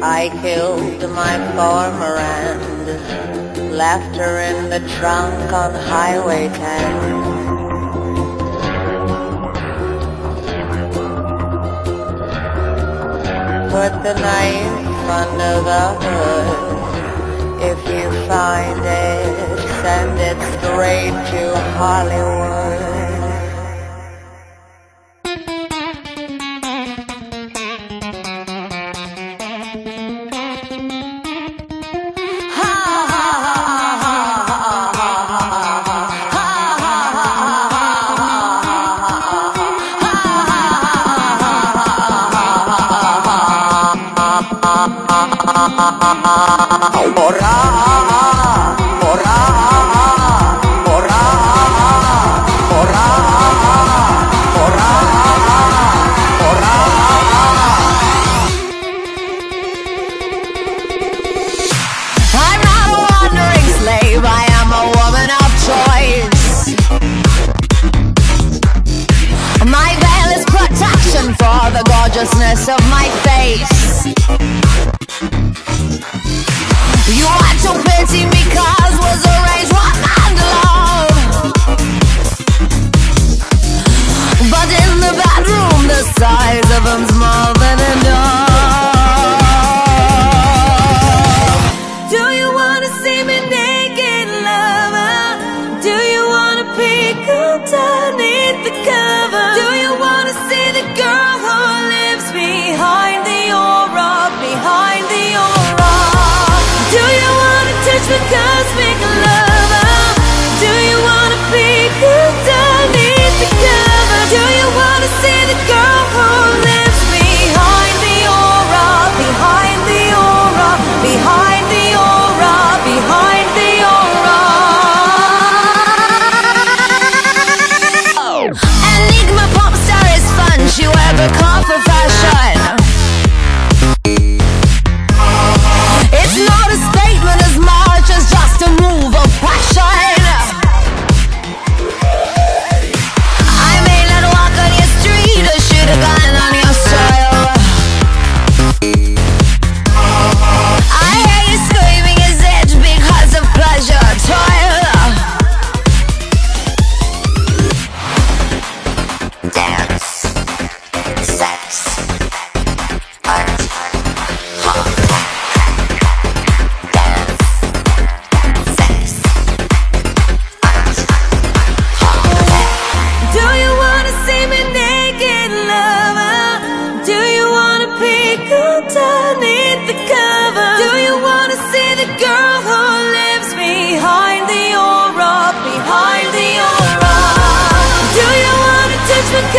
I killed my former and left her in the trunk on Highway 10. Put the knife under the hood. If you find it, send it straight to Hollywood. I'm see me naked, lover? Do you wanna peek underneath the cover? Do you wanna see the girl who lives behind the aura, behind the aura? Do you wanna touch me cause 순간